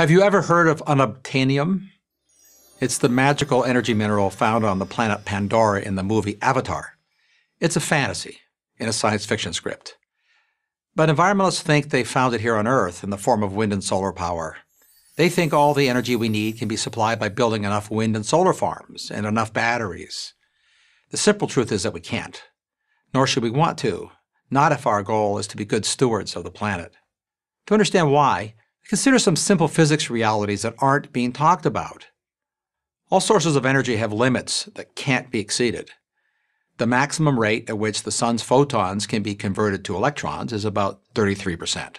Have you ever heard of unobtainium? It's the magical energy mineral found on the planet Pandora in the movie Avatar. It's a fantasy in a science fiction script. But environmentalists think they found it here on Earth in the form of wind and solar power. They think all the energy we need can be supplied by building enough wind and solar farms and enough batteries. The simple truth is that we can't, nor should we want to, not if our goal is to be good stewards of the planet. To understand why, consider some simple physics realities that aren't being talked about. All sources of energy have limits that can't be exceeded. The maximum rate at which the sun's photons can be converted to electrons is about 33%.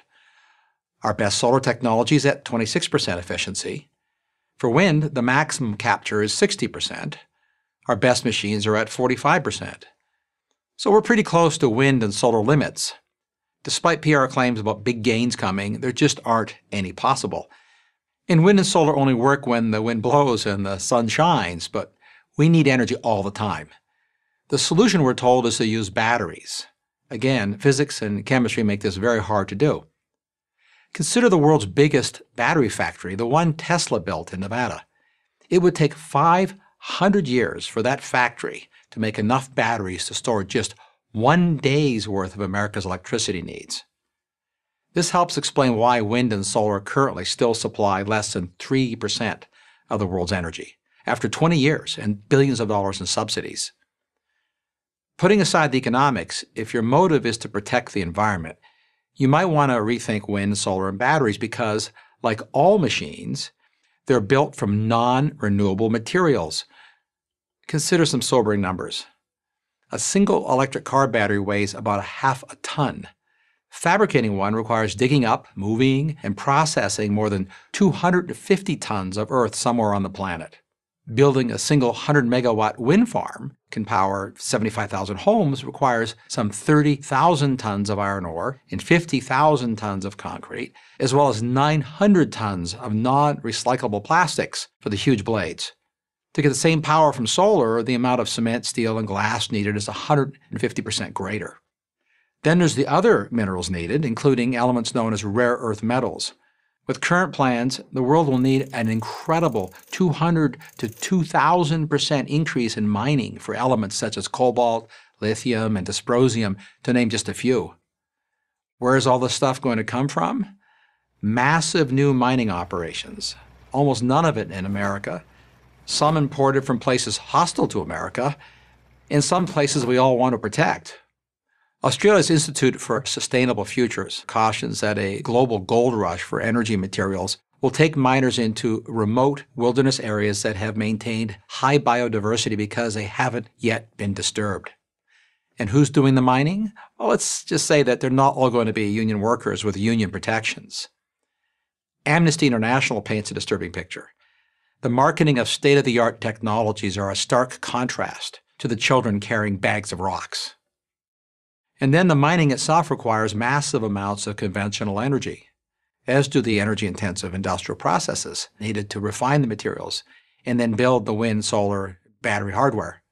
Our best solar technology is at 26% efficiency. For wind, the maximum capture is 60%. Our best machines are at 45%. So we're pretty close to wind and solar limits. Despite PR claims about big gains coming, there just aren't any possible. And wind and solar only work when the wind blows and the sun shines, but we need energy all the time. The solution, we're told, is to use batteries. Again, physics and chemistry make this very hard to do. Consider the world's biggest battery factory, the one Tesla built in Nevada. It would take 500 years for that factory to make enough batteries to store just one day's worth of America's electricity needs. This helps explain why wind and solar currently still supply less than 3% of the world's energy, after 20 years and billions of dollars in subsidies. Putting aside the economics, if your motive is to protect the environment, you might want to rethink wind, solar, and batteries because, like all machines, they're built from non renewable materials. Consider some sobering numbers. A single electric car battery weighs about a half a ton. Fabricating one requires digging up, moving, and processing more than 250 tons of earth somewhere on the planet. Building a single 100 megawatt wind farm can power 75,000 homes requires some 30,000 tons of iron ore and 50,000 tons of concrete, as well as 900 tons of non recyclable plastics for the huge blades. To get the same power from solar, the amount of cement, steel, and glass needed is 150% greater. Then there's the other minerals needed, including elements known as rare earth metals, with current plans, the world will need an incredible 200 to 2,000% increase in mining for elements such as cobalt, lithium, and dysprosium, to name just a few. Where is all this stuff going to come from? Massive new mining operations, almost none of it in America, some imported from places hostile to America, in some places we all want to protect. Australia's Institute for Sustainable Futures cautions that a global gold rush for energy materials will take miners into remote wilderness areas that have maintained high biodiversity because they haven't yet been disturbed. And who's doing the mining? Well, let's just say that they're not all going to be union workers with union protections. Amnesty International paints a disturbing picture. The marketing of state of the art technologies are a stark contrast to the children carrying bags of rocks. And then the mining itself requires massive amounts of conventional energy, as do the energy intensive industrial processes needed to refine the materials and then build the wind, solar, battery hardware.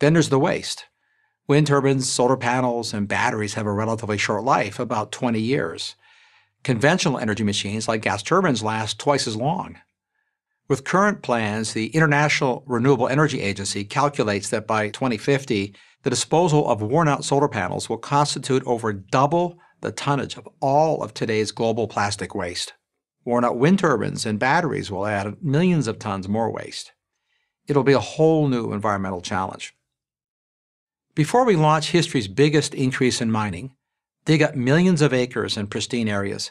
Then there's the waste. Wind turbines, solar panels, and batteries have a relatively short life, about 20 years. Conventional energy machines like gas turbines last twice as long. With current plans, the International Renewable Energy Agency calculates that by 2050, the disposal of worn out solar panels will constitute over double the tonnage of all of today's global plastic waste. Worn out wind turbines and batteries will add millions of tons more waste. It'll be a whole new environmental challenge. Before we launch history's biggest increase in mining, dig up millions of acres in pristine areas,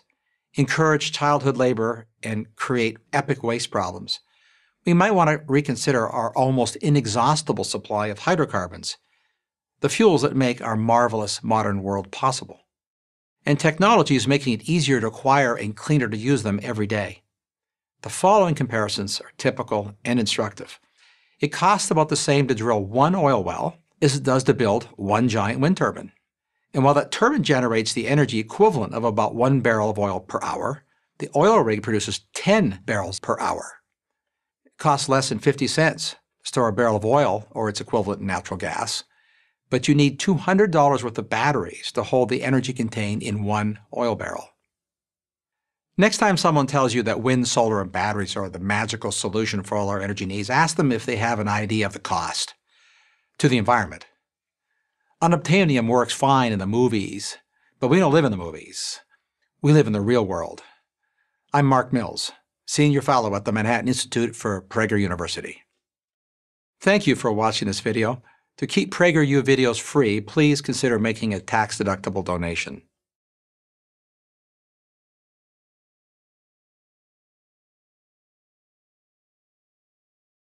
encourage childhood labor, and create epic waste problems, we might want to reconsider our almost inexhaustible supply of hydrocarbons the fuels that make our marvelous modern world possible. And technology is making it easier to acquire and cleaner to use them every day. The following comparisons are typical and instructive. It costs about the same to drill one oil well as it does to build one giant wind turbine. And while that turbine generates the energy equivalent of about one barrel of oil per hour, the oil rig produces 10 barrels per hour. It costs less than 50 cents to store a barrel of oil or its equivalent in natural gas but you need $200 worth of batteries to hold the energy contained in one oil barrel. Next time someone tells you that wind, solar, and batteries are the magical solution for all our energy needs, ask them if they have an idea of the cost to the environment. Unobtainium works fine in the movies, but we don't live in the movies. We live in the real world. I'm Mark Mills, Senior Fellow at the Manhattan Institute for Prager University. Thank you for watching this video. To keep PragerU videos free, please consider making a tax-deductible donation.